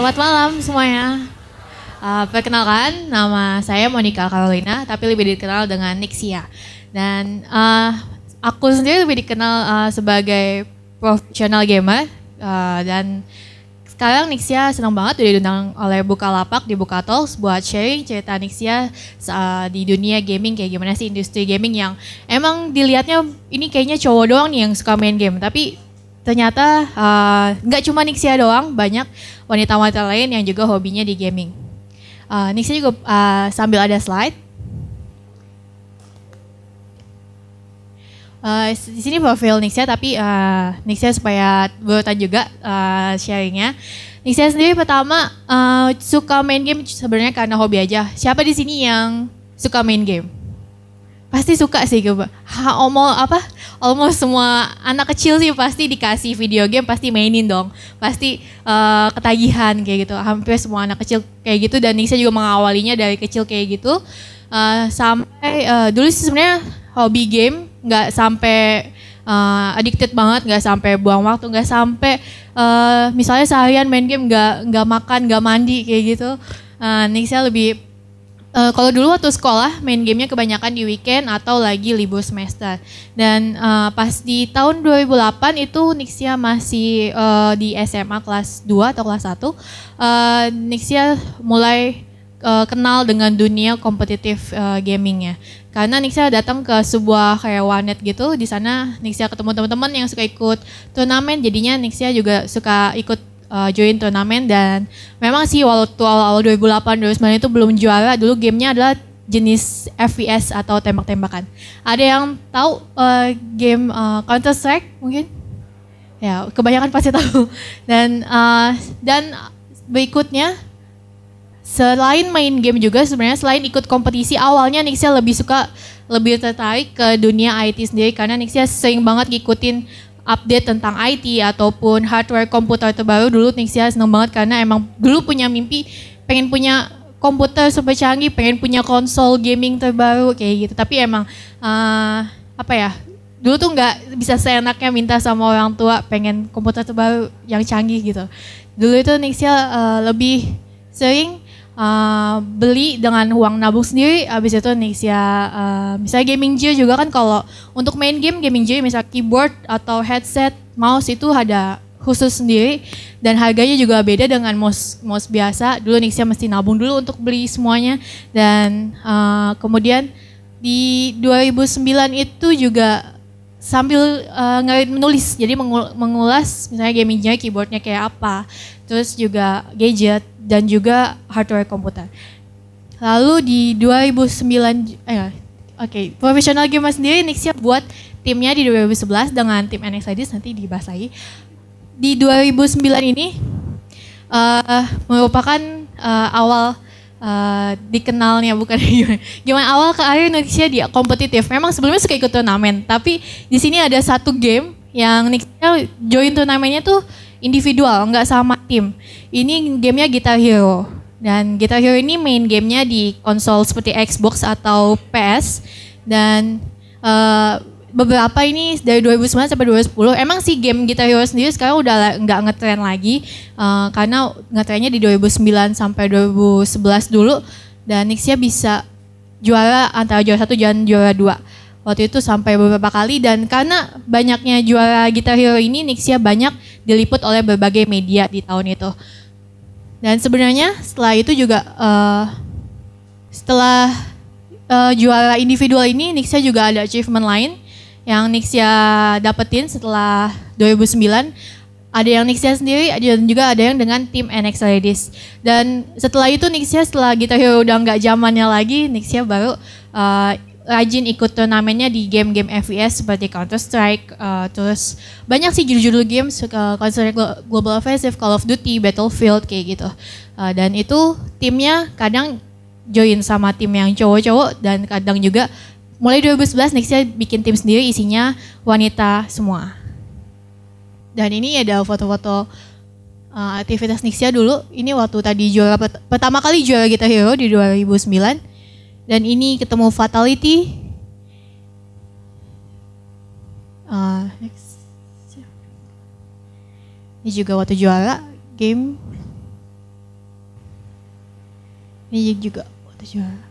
Selamat malam semuanya. Uh, perkenalkan, nama saya Monica Carolina, tapi lebih dikenal dengan Nixia. Dan uh, aku sendiri lebih dikenal uh, sebagai profesional gamer. Uh, dan sekarang Nixia senang banget udah diundang oleh Bukalapak di Bukatalks buat sharing cerita Nixia di dunia gaming kayak gimana sih industri gaming yang emang dilihatnya ini kayaknya cowok doang nih yang suka main game. Tapi ternyata nggak uh, cuma Nixia doang, banyak wanita-wanita lain yang juga hobinya di gaming. Uh, Nixia juga uh, sambil ada slide. Uh, di sini profil Nixia tapi uh, Nixia supaya buatan juga uh, sharingnya. Nixia sendiri pertama uh, suka main game sebenarnya karena hobi aja. Siapa di sini yang suka main game? Pasti suka sih gue. Ha, omol apa? Almost semua anak kecil sih pasti dikasih video game pasti mainin dong. Pasti uh, ketagihan kayak gitu. Hampir semua anak kecil kayak gitu dan Nisa juga mengawalinya dari kecil kayak gitu. Uh, sampai uh, dulu sih sebenarnya hobi game nggak sampai uh, addicted banget nggak sampai buang waktu nggak sampai uh, misalnya seharian main game nggak nggak makan nggak mandi kayak gitu. Uh, Nisa lebih Uh, kalau dulu waktu sekolah main gamenya kebanyakan di weekend atau lagi libur semester. Dan uh, pas di tahun 2008 itu Nixia masih uh, di SMA kelas 2 atau kelas 1. Uh, Nixia mulai uh, kenal dengan dunia kompetitif uh, gamingnya. Karena Nixia datang ke sebuah kayak warnet gitu, di sana Nixia ketemu teman-teman yang suka ikut turnamen, jadinya Nixia juga suka ikut uh, join turnamen dan memang sih waktu awal-awal 2008 2009 itu belum juara dulu gamenya adalah jenis FPS atau tembak-tembakan. Ada yang tahu uh, game uh, Counter Strike mungkin? Ya, kebanyakan pasti tahu. Dan uh, dan berikutnya selain main game juga sebenarnya selain ikut kompetisi awalnya Nixia lebih suka lebih tertarik ke dunia IT sendiri karena Nixia sering banget ngikutin update tentang IT ataupun hardware komputer terbaru dulu Nixia seneng banget karena emang dulu punya mimpi pengen punya komputer super canggih, pengen punya konsol gaming terbaru kayak gitu. Tapi emang uh, apa ya? Dulu tuh nggak bisa seenaknya minta sama orang tua pengen komputer terbaru yang canggih gitu. Dulu itu Nixia uh, lebih sering uh, beli dengan uang nabung sendiri habis itu Nixia uh, misalnya gaming gear juga kan kalau untuk main game gaming gear misalnya keyboard atau headset mouse itu ada khusus sendiri dan harganya juga beda dengan mouse mouse biasa. Dulu Nixia mesti nabung dulu untuk beli semuanya dan uh, kemudian di 2009 itu juga sambil uh, menulis jadi mengulas misalnya gamingnya keyboardnya kayak apa terus juga gadget dan juga hardware komputer. Lalu di 2009, eh, oke, okay, profesional gamer sendiri Nixia buat timnya di 2011 dengan tim NXIDs nanti dibahas lagi. Di 2009 ini uh, merupakan uh, awal uh, dikenalnya bukan gimana awal ke akhir Nixia dia kompetitif. Memang sebelumnya suka ikut turnamen, tapi di sini ada satu game yang Nixia join turnamennya tuh individual, nggak sama tim. Ini gamenya Guitar Hero. Dan Guitar Hero ini main gamenya di konsol seperti Xbox atau PS. Dan uh, beberapa ini dari 2009 sampai 2010 emang sih game Guitar Hero sendiri sekarang udah nggak ngetren lagi uh, karena ngetrennya di 2009 sampai 2011 dulu dan Nixia bisa juara antara juara satu dan juara dua waktu itu sampai beberapa kali dan karena banyaknya juara Guitar Hero ini Nixia banyak diliput oleh berbagai media di tahun itu. Dan sebenarnya setelah itu juga uh, setelah uh, juara individual ini Nixia juga ada achievement lain yang Nixia dapetin setelah 2009 ada yang Nixia sendiri, dan juga ada yang dengan tim NX Ladies. Dan setelah itu Nixia setelah Guitar Hero udah nggak zamannya lagi, Nixia baru uh, rajin ikut turnamennya di game-game FPS seperti Counter Strike, uh, terus banyak sih judul-judul games uh, Counter Strike Global Offensive, Call of Duty, Battlefield kayak gitu. Uh, dan itu timnya kadang join sama tim yang cowok-cowok dan kadang juga mulai 2011 Nexia bikin tim sendiri isinya wanita semua. Dan ini ada foto-foto uh, aktivitas Nixia dulu. Ini waktu tadi juara pertama kali juara Guitar Hero di 2009 dan ini ketemu fatality. Uh, next. Ini juga waktu juara game. Ini juga waktu juara.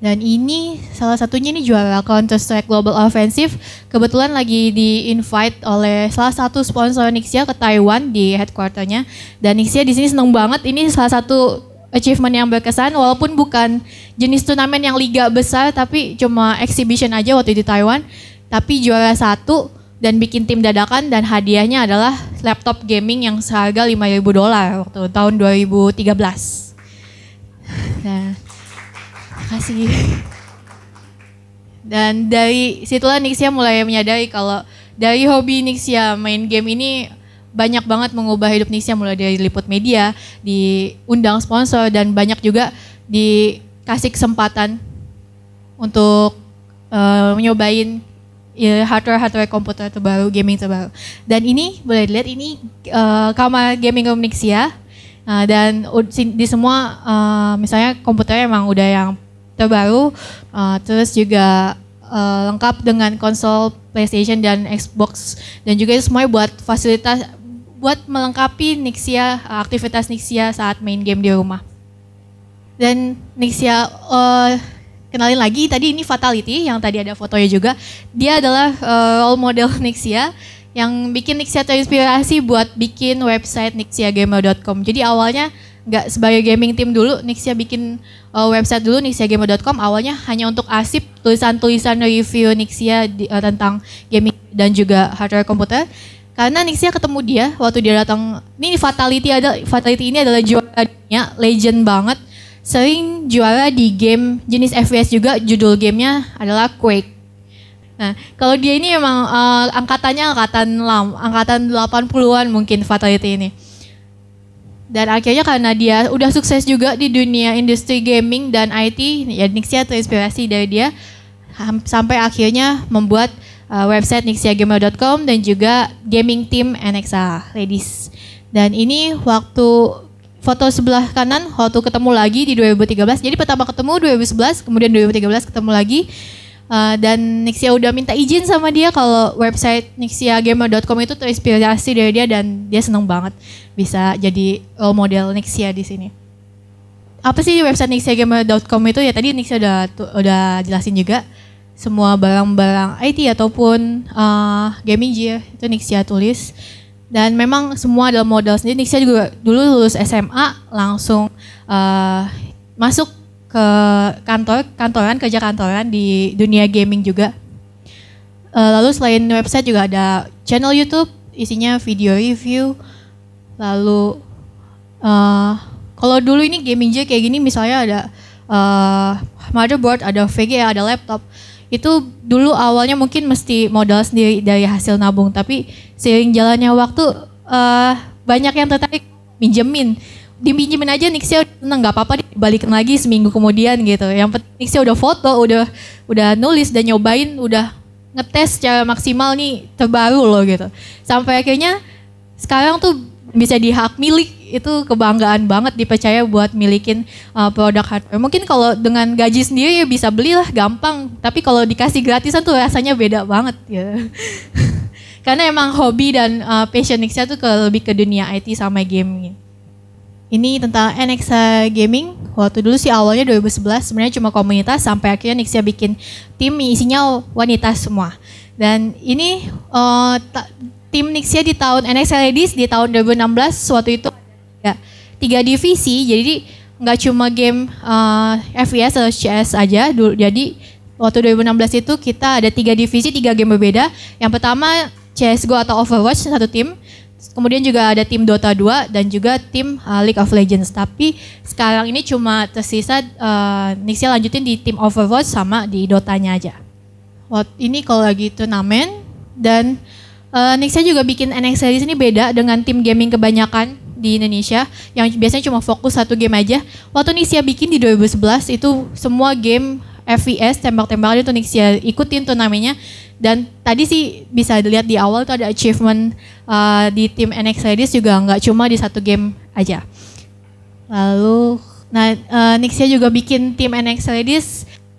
Dan ini salah satunya ini juara Counter Strike Global Offensive. Kebetulan lagi di invite oleh salah satu sponsor Nixia ke Taiwan di headquarternya. Dan Nixia di sini seneng banget. Ini salah satu achievement yang berkesan walaupun bukan jenis turnamen yang liga besar tapi cuma exhibition aja waktu di Taiwan. Tapi juara satu dan bikin tim dadakan dan hadiahnya adalah laptop gaming yang seharga 5000 dolar waktu tahun 2013. Nah, kasih. Dan dari situlah Nixia mulai menyadari kalau dari hobi Nixia main game ini banyak banget mengubah hidup Nixia mulai dari liput media, diundang sponsor dan banyak juga dikasih kesempatan untuk uh, nyobain ya, hardware-hardware komputer terbaru, gaming terbaru. Dan ini boleh dilihat ini uh, kamar gaming Nixia. Uh, dan di semua uh, misalnya komputernya emang udah yang terbaru, uh, terus juga uh, lengkap dengan konsol PlayStation dan Xbox dan juga itu semuanya buat fasilitas buat melengkapi Nixia aktivitas Nixia saat main game di rumah. Dan Nixia uh, kenalin lagi tadi ini Fatality yang tadi ada fotonya juga. Dia adalah uh, role model Nixia yang bikin Nixia terinspirasi buat bikin website nixiagamer.com. Jadi awalnya nggak sebagai gaming team dulu, Nixia bikin uh, website dulu nixiagamer.com awalnya hanya untuk asip tulisan-tulisan review Nixia di, uh, tentang gaming dan juga hardware komputer. Karena Nixia ketemu dia waktu dia datang, ini Fatality ada Fatality ini adalah juara dunia, legend banget. Sering juara di game jenis FPS juga, judul gamenya adalah Quake. Nah, kalau dia ini emang uh, angkatannya angkatan lam, angkatan 80-an mungkin Fatality ini dan akhirnya karena dia udah sukses juga di dunia industri gaming dan IT, ya Nixia terinspirasi dari dia sampai akhirnya membuat uh, website nixiagamer.com dan juga gaming team NXA Ladies. Dan ini waktu foto sebelah kanan waktu ketemu lagi di 2013. Jadi pertama ketemu 2011, kemudian 2013 ketemu lagi Uh, dan Nixia udah minta izin sama dia kalau website nixiagamer.com itu terinspirasi dari dia dan dia seneng banget bisa jadi role model Nixia di sini. Apa sih website nixiagamer.com itu ya tadi Nixia udah udah jelasin juga semua barang-barang IT ataupun uh, gaming gear itu Nixia tulis dan memang semua adalah modal sendiri. Nixia juga dulu lulus SMA langsung uh, masuk ke kantor, kantoran, kerja kantoran di dunia gaming juga. Uh, lalu selain website juga ada channel YouTube, isinya video review. Lalu uh, kalau dulu ini gaming aja kayak gini misalnya ada uh, motherboard, ada VGA, ada laptop. Itu dulu awalnya mungkin mesti modal sendiri dari hasil nabung, tapi seiring jalannya waktu uh, banyak yang tertarik minjemin dipinjemin aja Nixia seneng nggak apa-apa dibalikin lagi seminggu kemudian gitu. Yang penting Nixia udah foto, udah udah nulis dan nyobain, udah ngetes secara maksimal nih terbaru loh gitu. Sampai akhirnya sekarang tuh bisa dihak milik itu kebanggaan banget dipercaya buat milikin uh, produk hardware. Mungkin kalau dengan gaji sendiri ya bisa belilah gampang, tapi kalau dikasih gratisan tuh rasanya beda banget ya. Karena emang hobi dan uh, passion Nixia tuh ke lebih ke dunia IT sama game ini tentang NXA Gaming. Waktu dulu sih awalnya 2011 sebenarnya cuma komunitas sampai akhirnya Nixia bikin tim isinya wanita semua. Dan ini uh, tim Nixia di tahun NXA Ladies di tahun 2016 waktu itu ya tiga divisi. Jadi nggak cuma game uh, eh, FPS atau CS aja. Jadi waktu 2016 itu kita ada tiga divisi, tiga game berbeda. Yang pertama CSGO atau Overwatch satu tim. Kemudian juga ada tim Dota 2 dan juga tim uh, League of Legends. Tapi sekarang ini cuma tersisa uh, Nixia lanjutin di tim Overwatch sama di Dotanya aja. Waktu ini kalau lagi turnamen dan uh, Nixia juga bikin NX Series ini beda dengan tim gaming kebanyakan di Indonesia yang biasanya cuma fokus satu game aja. Waktu Nixia bikin di 2011 itu semua game FPS tembak-tembakan itu Nixia ikutin turnamennya dan tadi sih bisa dilihat di awal tuh ada achievement uh, di tim NX Ladies juga nggak cuma di satu game aja. Lalu, nah uh, Nixia juga bikin tim NX Ladies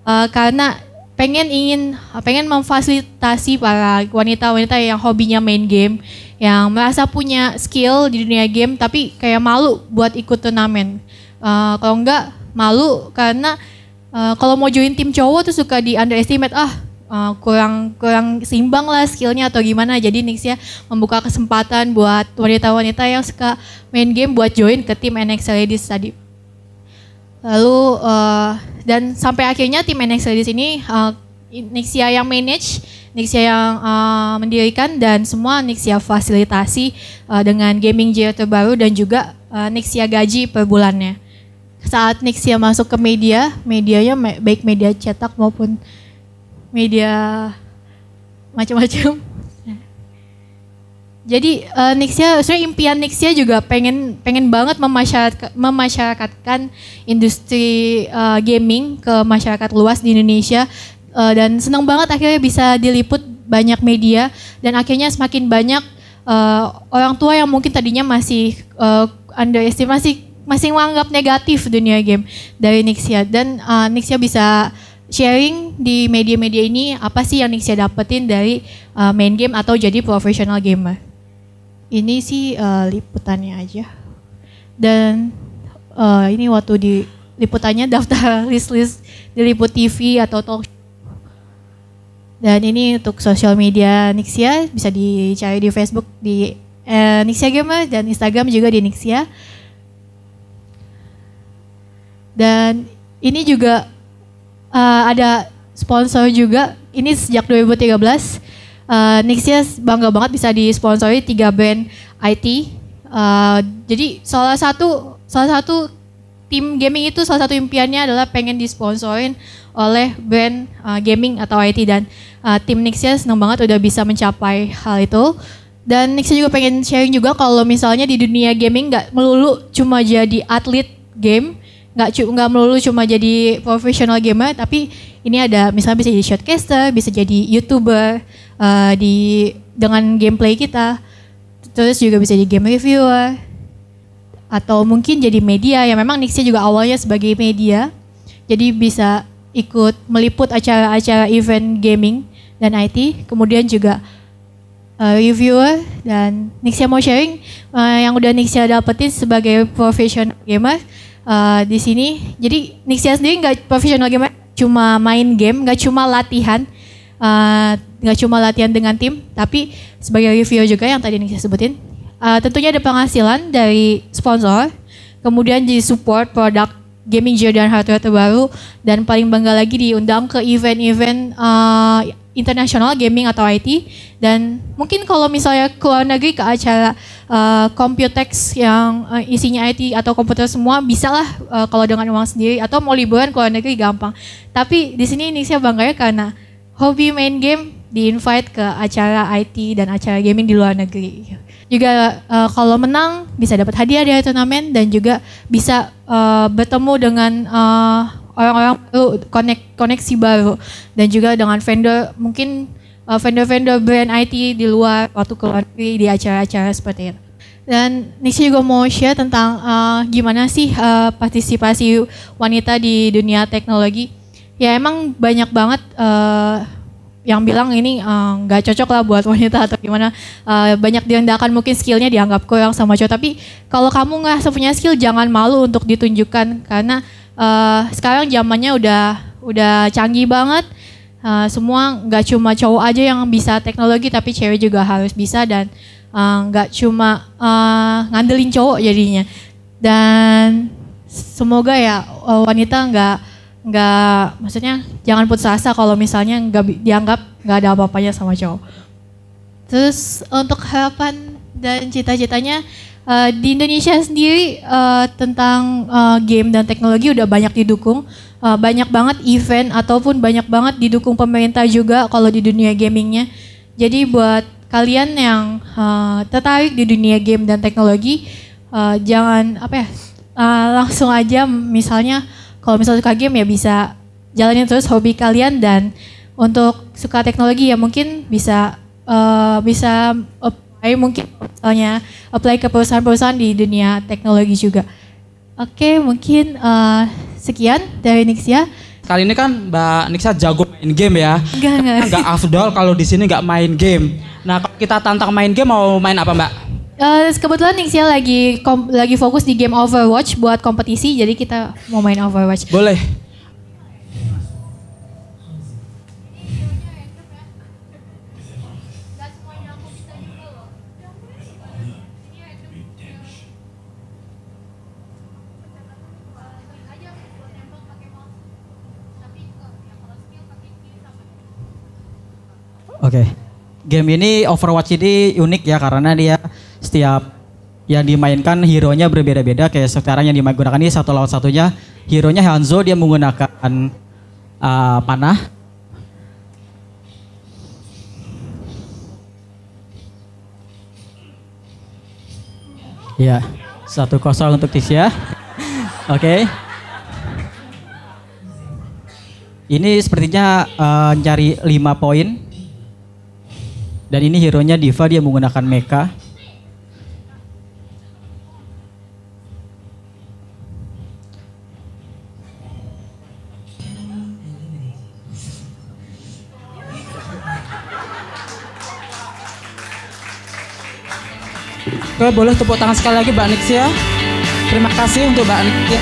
uh, karena pengen ingin pengen memfasilitasi para wanita-wanita yang hobinya main game yang merasa punya skill di dunia game tapi kayak malu buat ikut turnamen. Uh, kalau enggak malu karena uh, kalau mau join tim cowok tuh suka di underestimate ah uh, kurang kurang seimbang lah skillnya atau gimana. Jadi Nixia membuka kesempatan buat wanita-wanita yang suka main game buat join ke tim NX Ladies tadi. Lalu uh, dan sampai akhirnya tim NX Ladies ini uh, Nixia yang manage, Nixia yang uh, mendirikan dan semua Nixia fasilitasi uh, dengan gaming gear terbaru dan juga uh, Nixia gaji per bulannya. Saat Nixia masuk ke media, medianya baik media cetak maupun media macam-macam. Jadi uh, Nixia, sebenarnya impian Nixia juga pengen pengen banget memasyarakat, memasyarakatkan industri uh, gaming ke masyarakat luas di Indonesia uh, dan senang banget akhirnya bisa diliput banyak media dan akhirnya semakin banyak uh, orang tua yang mungkin tadinya masih uh, underestimasi masih menganggap negatif dunia game dari Nixia dan uh, Nixia bisa sharing di media-media ini apa sih yang Nixia dapetin dari uh, main game atau jadi profesional gamer. Ini sih uh, liputannya aja. Dan uh, ini waktu di liputannya daftar list-list di Liput TV atau talk dan ini untuk sosial media Nixia bisa dicari di Facebook di eh, Nixia Gamer dan Instagram juga di Nixia. Dan ini juga uh, ada sponsor juga. Ini sejak 2013 uh, Nixia bangga banget bisa disponsori tiga brand IT. Uh, jadi salah satu salah satu tim gaming itu salah satu impiannya adalah pengen disponsorin oleh brand uh, gaming atau IT dan uh, tim Nixia senang banget udah bisa mencapai hal itu. Dan Nixia juga pengen sharing juga kalau misalnya di dunia gaming nggak melulu cuma jadi atlet game, nggak nggak melulu cuma jadi profesional gamer, tapi ini ada misalnya bisa jadi shortcaster, bisa jadi youtuber uh, di dengan gameplay kita, terus juga bisa jadi game reviewer, atau mungkin jadi media yang memang Nixia juga awalnya sebagai media, jadi bisa ikut meliput acara-acara event gaming dan IT, kemudian juga uh, reviewer dan Nixia mau sharing uh, yang udah Nixia dapetin sebagai professional gamer uh, di sini. Jadi Nixia sendiri nggak professional gamer, cuma main game, nggak cuma latihan, nggak uh, cuma latihan dengan tim, tapi sebagai reviewer juga yang tadi Nixia sebutin. Uh, tentunya ada penghasilan dari sponsor, kemudian di support produk gaming gear dan hardware terbaru dan paling bangga lagi diundang ke event-event uh, internasional gaming atau IT dan mungkin kalau misalnya ke luar negeri ke acara uh, Computex yang uh, isinya IT atau komputer semua bisa lah uh, kalau dengan uang sendiri. Atau mau liburan ke luar negeri gampang. Tapi di sini Indonesia bangga ya karena hobi main game di invite ke acara IT dan acara gaming di luar negeri. Juga uh, kalau menang bisa dapat hadiah dari turnamen dan juga bisa uh, bertemu dengan uh, orang-orang baru, konek, koneksi baru dan juga dengan vendor mungkin uh, vendor-vendor brand IT di luar waktu keluar di acara-acara seperti itu. Dan Nixie juga mau share tentang uh, gimana sih uh, partisipasi wanita di dunia teknologi. Ya emang banyak banget uh, yang bilang ini eh, nggak uh, cocok lah buat wanita atau gimana uh, banyak direndahkan mungkin skillnya dianggap kurang sama cowok tapi kalau kamu nggak punya skill jangan malu untuk ditunjukkan karena uh, sekarang zamannya udah udah canggih banget uh, semua nggak cuma cowok aja yang bisa teknologi tapi cewek juga harus bisa dan nggak uh, cuma uh, ngandelin cowok jadinya dan semoga ya wanita nggak nggak maksudnya jangan putus asa kalau misalnya nggak dianggap nggak ada apa-apanya sama cowok. Terus untuk harapan dan cita-citanya uh, di Indonesia sendiri uh, tentang uh, game dan teknologi udah banyak didukung, uh, banyak banget event ataupun banyak banget didukung pemerintah juga kalau di dunia gamingnya. Jadi buat kalian yang uh, tertarik di dunia game dan teknologi, uh, jangan apa ya uh, langsung aja misalnya kalau misalnya suka game ya bisa jalanin terus hobi kalian dan untuk suka teknologi ya mungkin bisa uh, bisa apply mungkin misalnya apply ke perusahaan-perusahaan di dunia teknologi juga. Oke, mungkin uh, sekian dari Nixia. Kali ini kan Mbak Nixia jago main game ya. Enggak, enggak. Enggak afdol kalau di sini enggak main game. Nah, kita tantang main game mau main apa Mbak? Uh, kebetulan Nixia lagi kom- lagi fokus di game Overwatch buat kompetisi, jadi kita mau main Overwatch. Boleh. Oke. Game ini Overwatch ini unik ya karena dia setiap yang dimainkan hero-nya berbeda-beda kayak sekarang yang digunakan ini satu lawan satunya hero-nya Hanzo dia menggunakan uh, panah Ya, satu kosong untuk Tisha. Oke. Ini sepertinya uh, cari 5 poin. Dan ini hero-nya Diva dia menggunakan mecha. Oke, boleh tepuk tangan sekali lagi Mbak Nixia. Terima kasih untuk Mbak Nixia.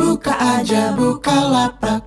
Buka aja buka lapak